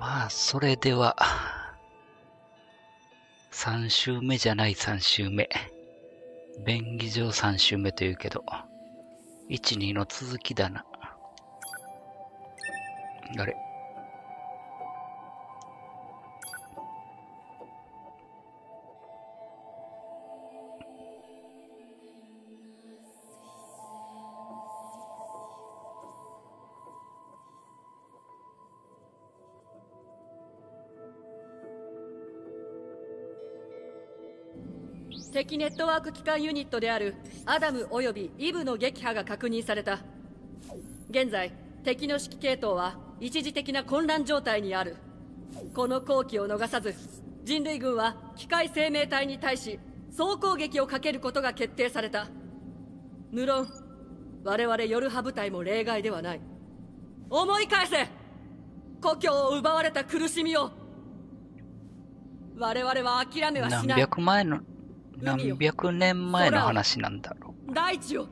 まあ、それでは、3週目じゃない3週目。便宜上3週目というけど、1、2の続きだな。あれ？敵ネットワーク機関ユニットであるアダム及びイブの撃破が確認された。現在敵の指揮系統は一時的な混乱状態にある。この好機を逃さず人類軍は機械生命体に対し総攻撃をかけることが決定された。無論我々ヨルハ部隊も例外ではない。思い返せ!故郷を奪われた苦しみを!我々は諦めはしない。何百前の、何百年前の話なんだろ大地を。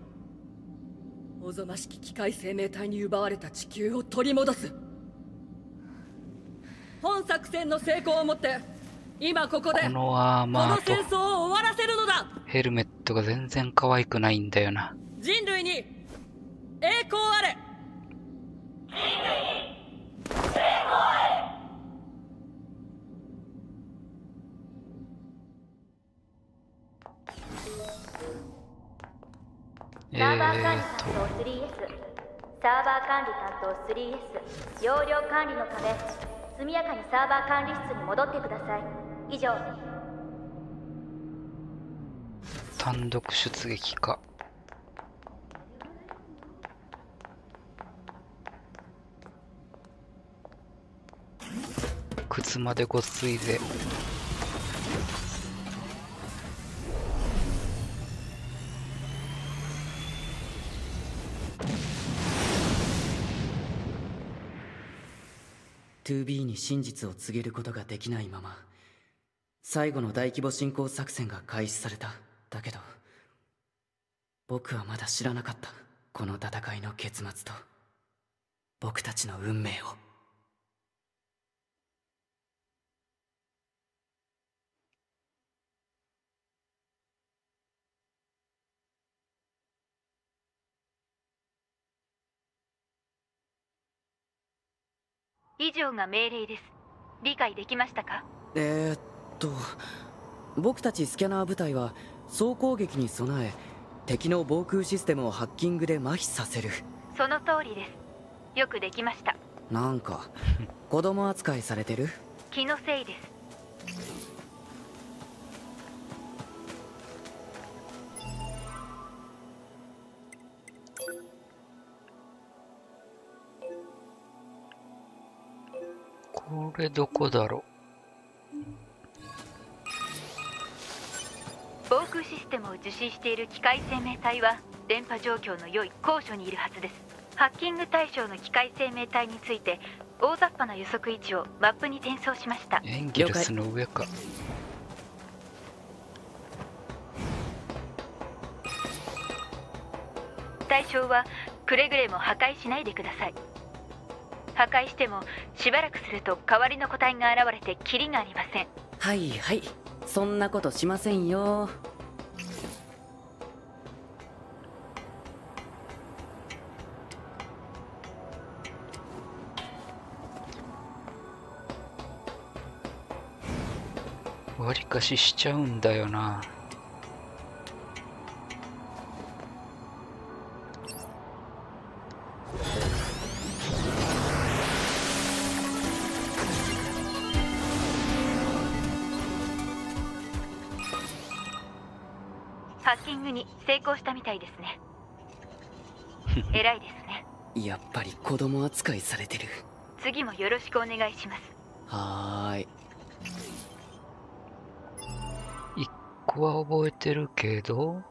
おぞましき機械生命体に奪われた地球を取り戻す。本作戦の成功をもって今ここでこのアーこマー戦争を終わらせるのだ。ヘルメットが全然可愛くないんだよな。人類に栄光あれサーバー管理ーっと、担当 3S サーバー管理担当 3S 容量管理のため速やかにサーバー管理室に戻ってください以上単独出撃か。靴までごっついぜ。2B に真実を告げることができないまま最後の大規模侵攻作戦が開始されただけど僕はまだ知らなかったこの戦いの結末と僕たちの運命を以上が命令です。理解できましたか？えー、っと僕たちスキャナー部隊は総攻撃に備え敵の防空システムをハッキングで麻痺させる。その通りです。よくできました。なんか 子供扱いされてる？気のせいですれどこだろ防空システムを受信している機械生命体は電波状況の良い高所にいるはずです。ハッキング対象の機械生命体について大雑把な予測位置をマップに転送しました。うエンゲルスの上か。対象はくれぐれも破壊しないでください破壊してもしばらくすると代わりの個体が現れてキリがありません。はいはい。そんなことしませんよ。わりかししちゃうんだよな。偉いですね。やっぱり子供扱いされてる。次もよろしくお願いします。はーい。一個は覚えてるけど、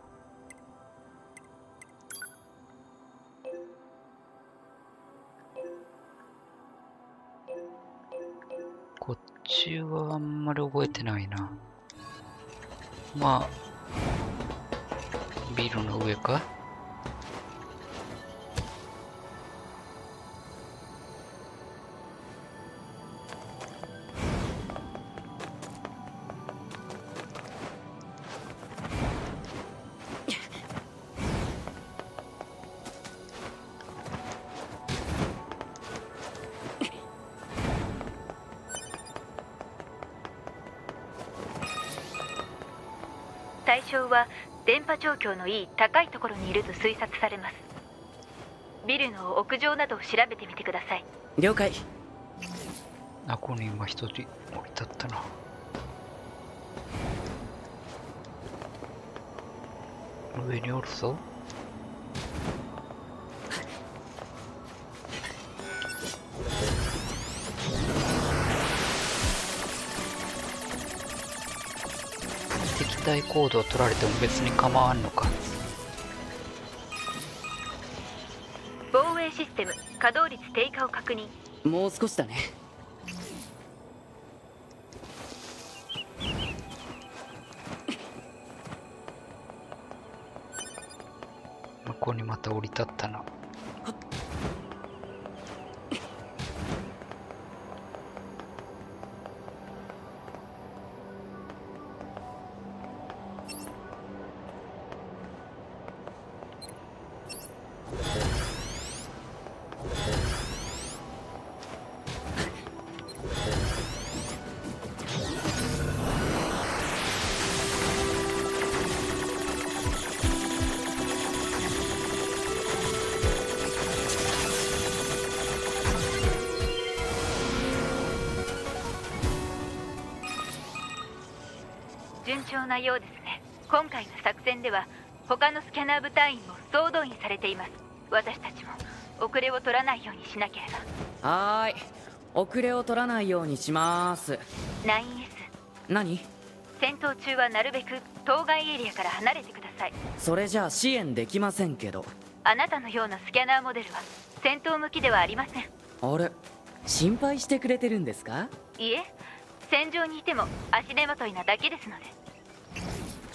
こっちはあんまり覚えてないな。まあ、ビルの上か波状況のいい高いところにいると推察されます。ビルの屋上などを調べてみてください。了解。あここに今一人降り立ったな。上におるぞ敵対行動を取られても別に構わんのか。防衛システム稼働率低下を確認。もう少しだね順調なようですね。今回の作戦では他のスキャナー部隊員も総動員されています。私たちも遅れを取らないようにしなければ。はーい。遅れを取らないようにします。9S 何？戦闘中はなるべく当該エリアから離れてください。それじゃあ支援できませんけど。あなたのようなスキャナーモデルは戦闘向きではありません。あれ？心配してくれてるんですか？いえ。戦場にいても足手まといなだけですので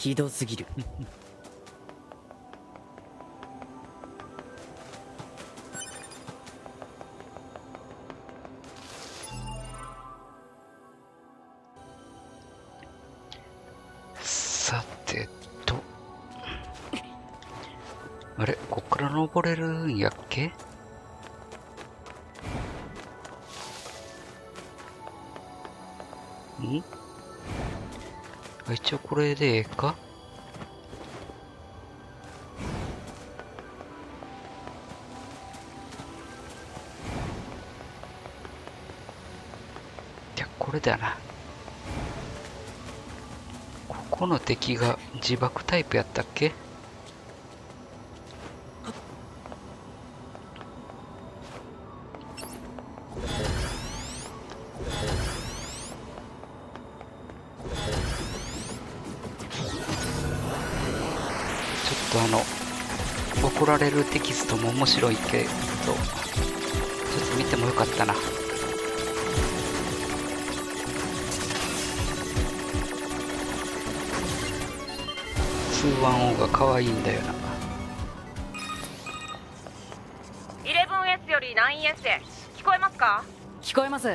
ひどすぎる。さてと。あれこっから登れるんやっけ？ん？あ一応これでええか？いやこれだな。ここの敵が自爆タイプやったっけ？怒られるテキストも面白いけどちょっと見てもよかったな。2-1-0が可愛いんだよな。11S より 9S へ聞こえますか？聞こえます。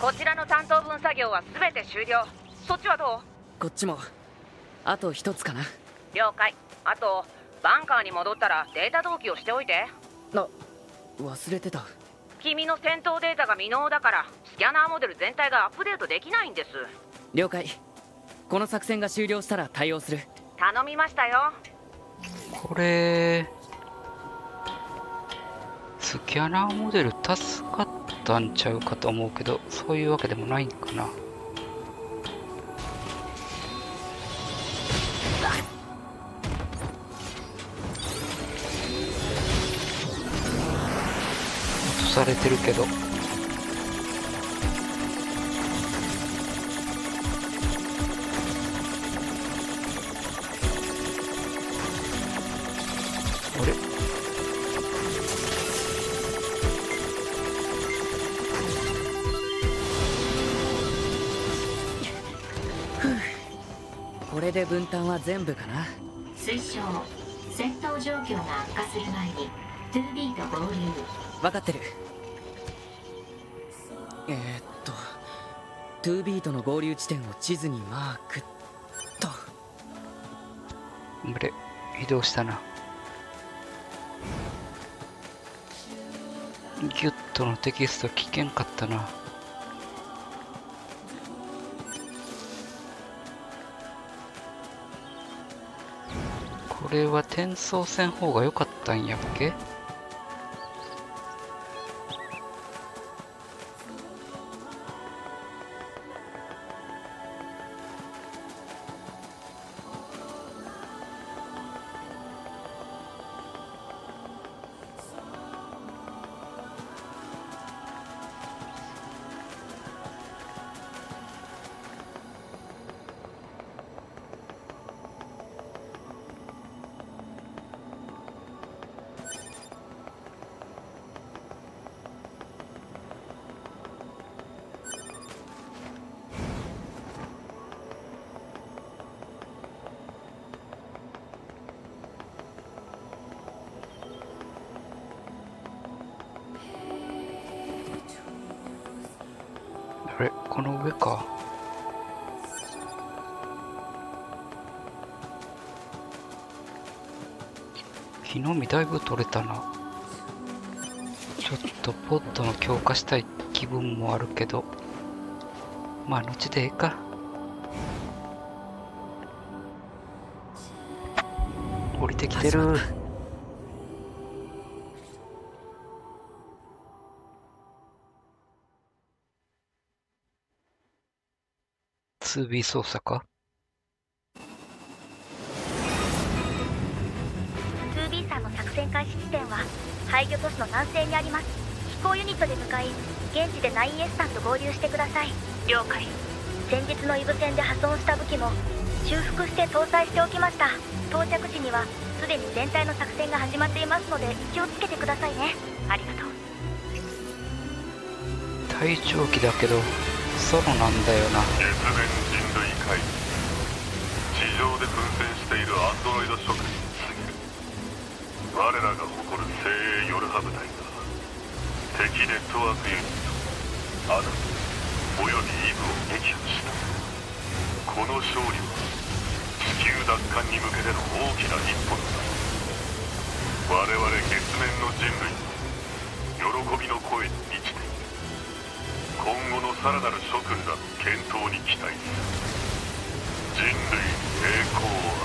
こちらの担当分作業は全て終了。そっちはどう？こっちも。あと一つかな。了解。あとバンカーに戻ったらデータ同期をしておいて。あ忘れてた。君の戦闘データが未納だからスキャナーモデル全体がアップデートできないんです。了解。この作戦が終了したら対応する。頼みましたよ。これスキャナーモデル助かったんちゃうかと思うけどそういうわけでもないんかなされてるけど。あれ？これで分担は全部かな？推奨戦闘状況が悪化する前に 2B と合流。分かってるえー、っと 2B との合流地点を地図にマークと。あれ移動したな。ギュッとのテキスト危険かったな。これは転送せん方が良かったんやっけ？あれ？この上か。木の実だいぶ取れたな。ちょっとポッドの強化したい気分もあるけど。まあ後でええか。降りてきてる。始まった2 b 操作か 2B さんの作戦開始地点は廃墟都市の南西にあります。飛行ユニットで向かい現地で 9S さんと合流してください。了解。先日のイブ戦で破損した武器も修復して搭載しておきました。到着時にはすでに全体の作戦が始まっていますので気をつけてくださいね。ありがとう。隊長機だけどソロなんだよな。月面人類会議地上で分戦しているアンドロイド諸君に告げる我らが誇る精鋭ヨルハ部隊が。敵ネットワークユニット。アダムおよびイブを撃破した。この勝利は地球奪還に向けての大きな一歩となる我々月面の人類は喜びの声に満ちている今後のさらなる諸君らの健闘に期待する。人類栄光を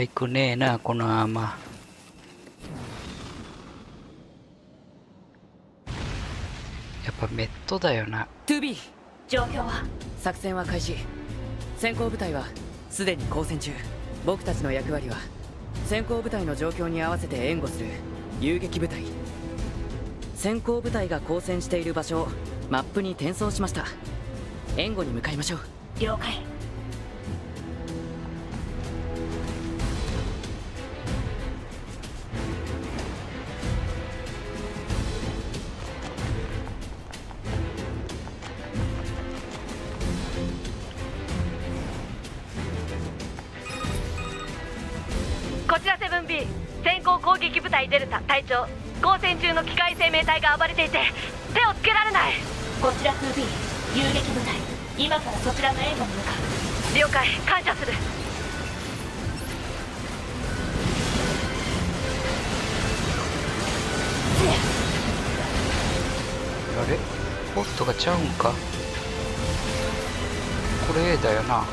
可愛くねえなこのアーマーやっぱメットだよな。2B 状況は？作戦は開始。先行部隊はすでに交戦中。僕たちの役割は先行部隊の状況に合わせて援護する。遊撃部隊。先行部隊が交戦している場所をマップに転送しました。援護に向かいましょう。了解隊デルタ隊長交戦中の機械生命体が暴れていて手をつけられない。こちら 2B 遊撃部隊今からそちらの援護に向かう。了解感謝する。ポットがちゃうんか？これ A だよな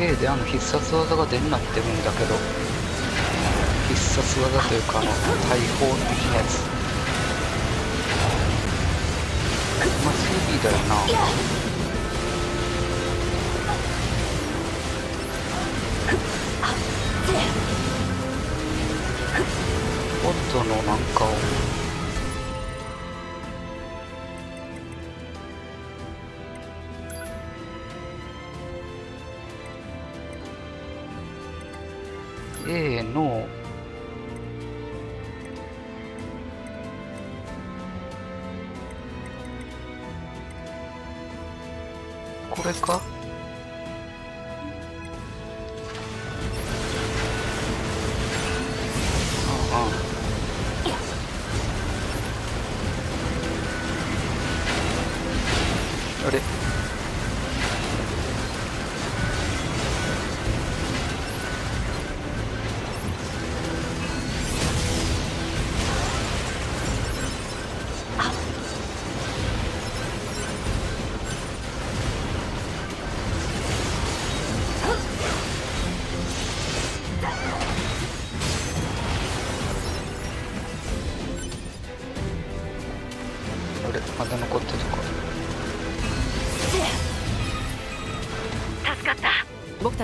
であの必殺技が出になってるんだけど。必殺技というかあの大砲的なやつ。まあ 2B だよな。ポットのなんかを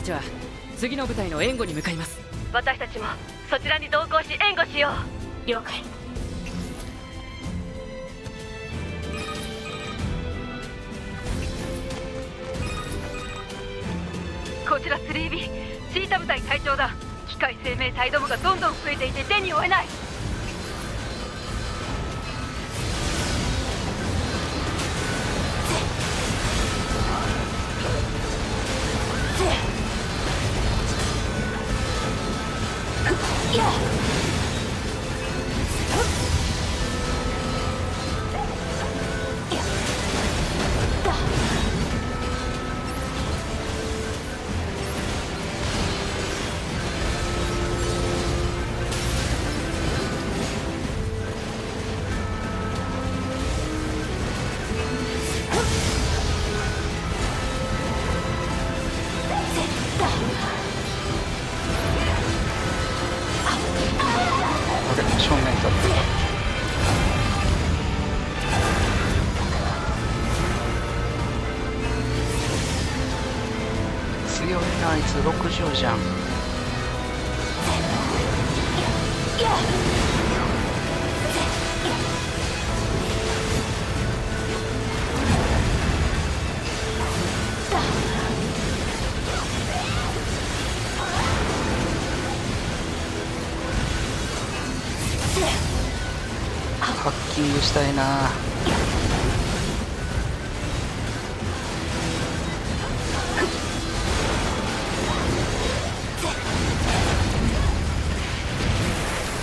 ちは次の部隊の援護に向かいます。私たちもそちらに同行し援護しよう。了解。こちら 3B シータ部隊隊長だ。機械生命体どもがどんどん増えていて手に負えないじゃん。ハッキングしたいな。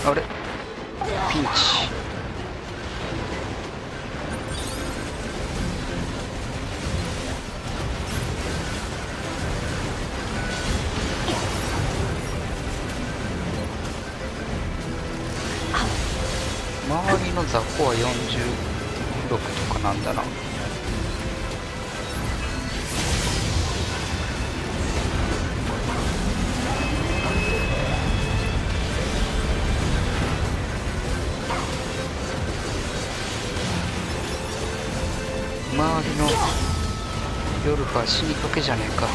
あれ？ピンチ。周りの雑魚は46とかなんだな死にかけじゃねえか。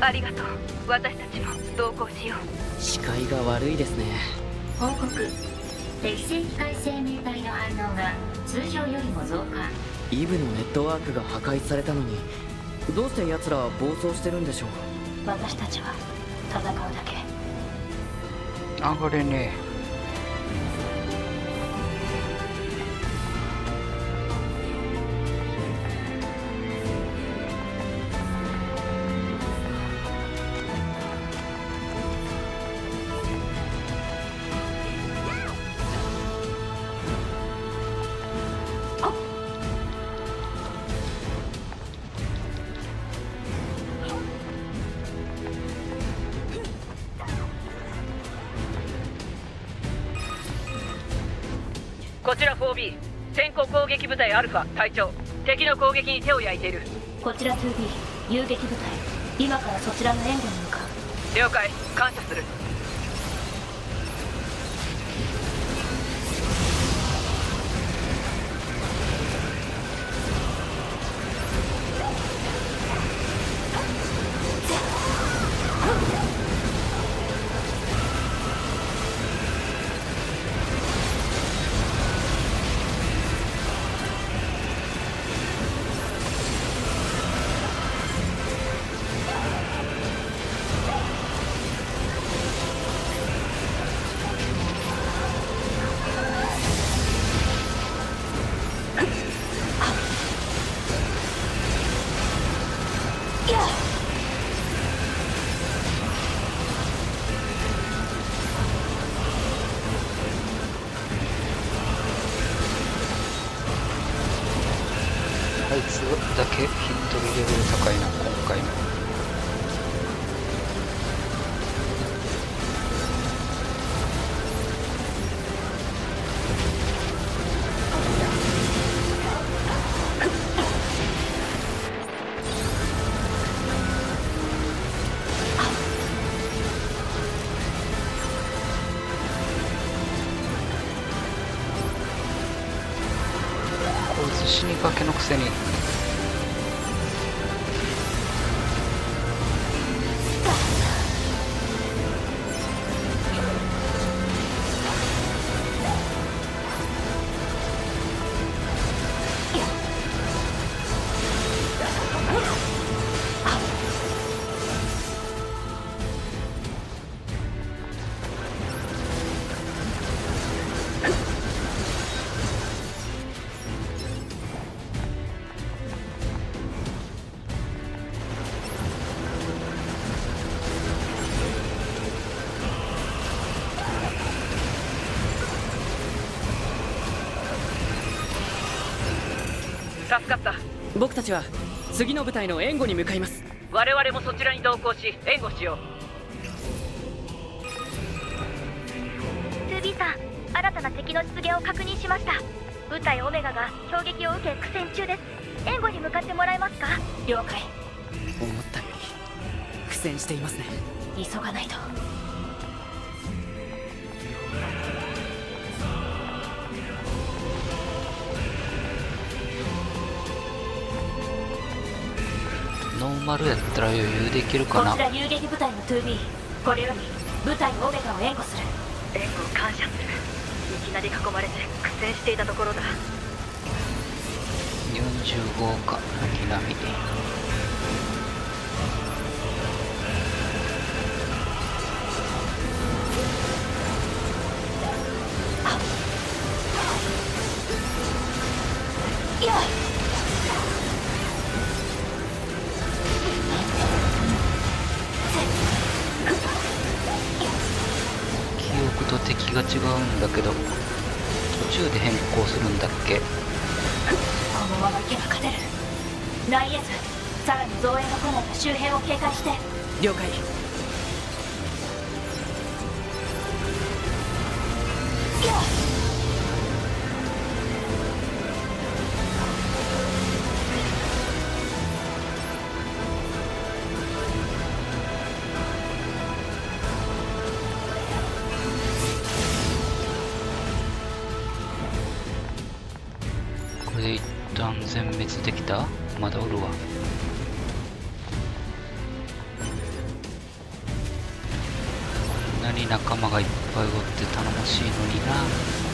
ありがとう。私たちも同行しよう。視界が悪いですね。報告。適正機械生命体の反応が通常よりも増加。イブのネットワークが破壊されたのにどうして奴らは暴走してるんでしょう？私たちは戦うだけ。上がれね隊アルファ隊長敵の攻撃に手を焼いている。こちら 2B 遊撃部隊。今からそちらの援護に向かう。了解。感謝するけのくせに。たちは次の部隊の援護に向かいます。我々もそちらに同行し援護しよ 2B さん新たな敵の出現を確認しました。部隊オメガが衝撃を受け苦戦中です。援護に向かってもらえますか？了解。思ったより苦戦していますね。急がないとノーマルやったら余裕できるかな。こちら遊撃部隊の 2B これより部隊オメガを援護する。援護感謝するいきなり囲まれて苦戦していたところだ。45か軒並み記辺を警戒して。了解。こしいのにな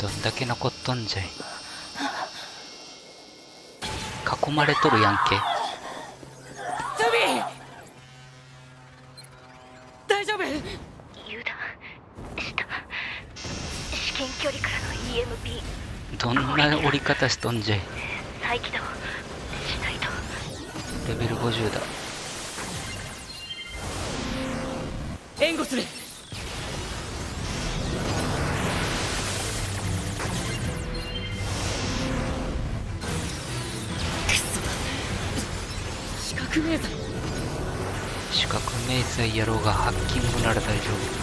どんだけ残っとんじゃい。囲まれとるやんけ。大丈夫？油断した。至近距離からの EMP どんな折り方しとんじゃい。再起動しないと。レベル50だ野郎がハッキングなら大丈夫。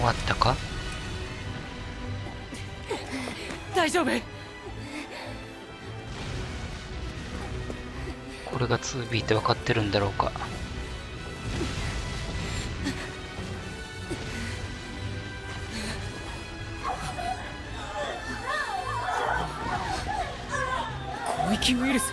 終わったか？大丈夫。これが 2B って分かってるんだろうか？広域ウイルス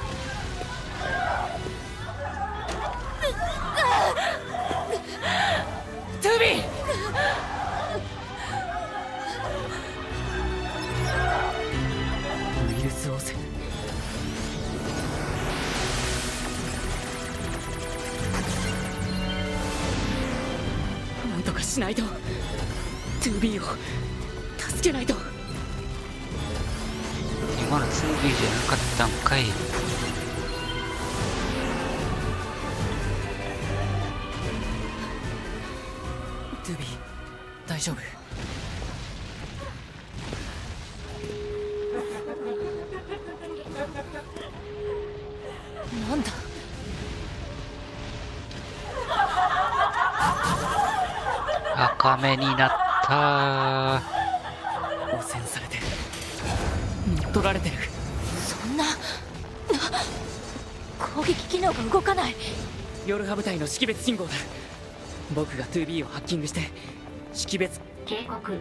赤目になった。汚染されて乗っ取られてる。そんな。攻撃機能が動かない。ヨルハ部隊の識別信号だ。僕が 2B をハッキングして識別。警告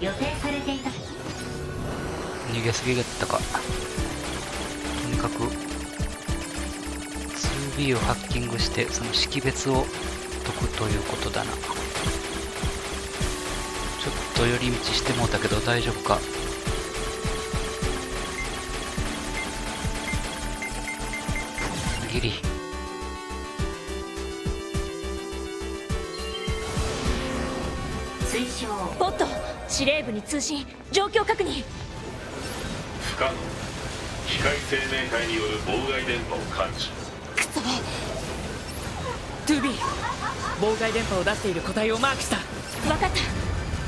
予定されていた逃げすぎだったか。とにかく 2B をハッキングしてその識別を解くということだなと寄り道してもうたけど大丈夫か？ギリ。推奨。ポット司令部に通信。状況確認。不可能機械生命体による妨害電波を感知。クソ 2B 妨害電波を出している個体をマークした。分かった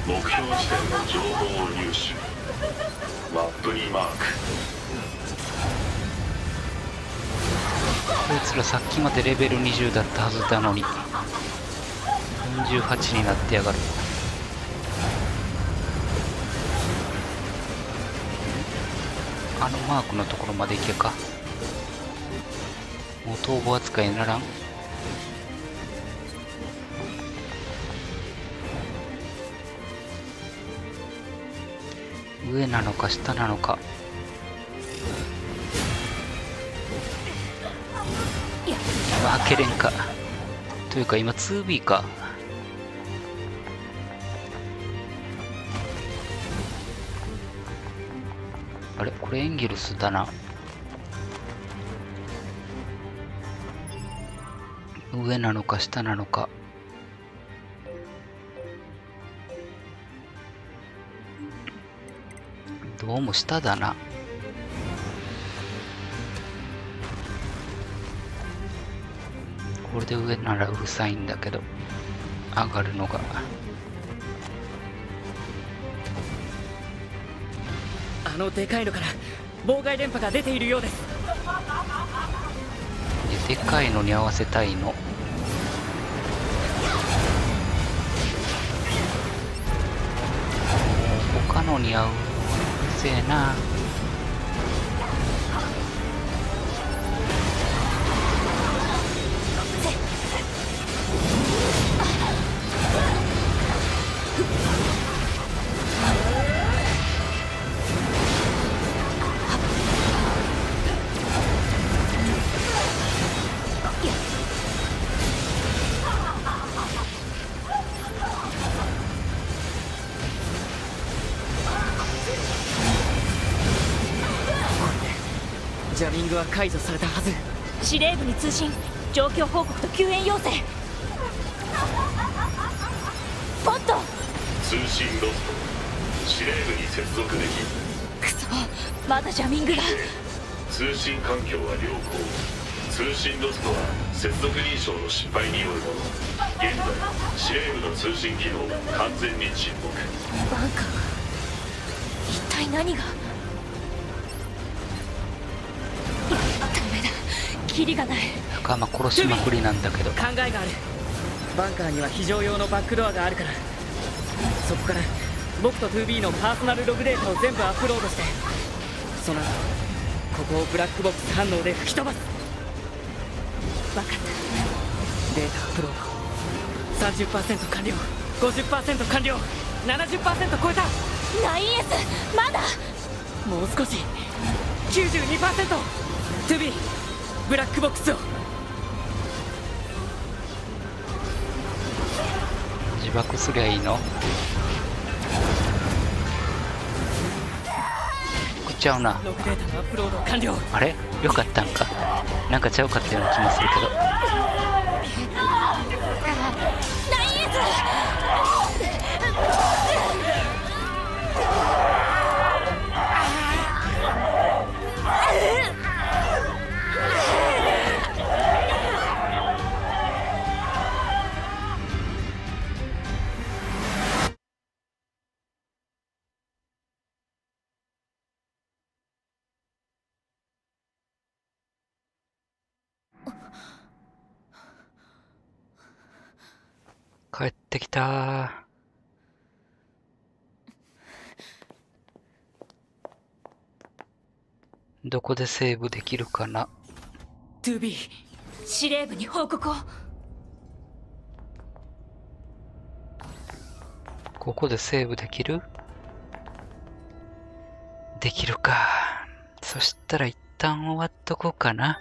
目標地点の情報を入手。マップにマーク。こいつらさっきまでレベル20だったはずなのに。48になってやがる。あのマークのところまで行けか。もう逃亡扱いにならん。上なのか下なのか。負けれんか。というか今 2B か。あれ？これエンゲルスだな。上なのか下なのか。どうも下だな。これで上ならうるさいんだけど上がるのが。あのでかいのから妨害電波が出ているようです。ででかいのに合わせたいの。他のに合ううるは解除されたはず。司令部に通信状況報告と救援要請。ポット。通信ロスト。司令部に接続でき。クソまだジャミングが通信環境は良好。通信ロストは接続認証の失敗によるもの。現在司令部の通信機能完全に沈黙。バンカー一体何が？キリがない。仲間殺しまくりなんだけど。考えがある。バンカーには非常用のバックドアがあるから。そこから僕と 2B のパーソナルログデータを全部アップロードして。その後ここをブラックボックス反応で吹き飛ばす。分かった。データアップロード。30%完了。50%完了。70%超えた。ナインエスまだ。もう少し。92%2B ブラックボックスを。自爆すりゃいいの？食っちゃうな。あれ？よかったんか？なんかちゃうかったような気もするけどきたどこでセーブできるかな？2B 司令部に報告をここでセーブできる？できるか。そしたら一旦終わっとこうかな。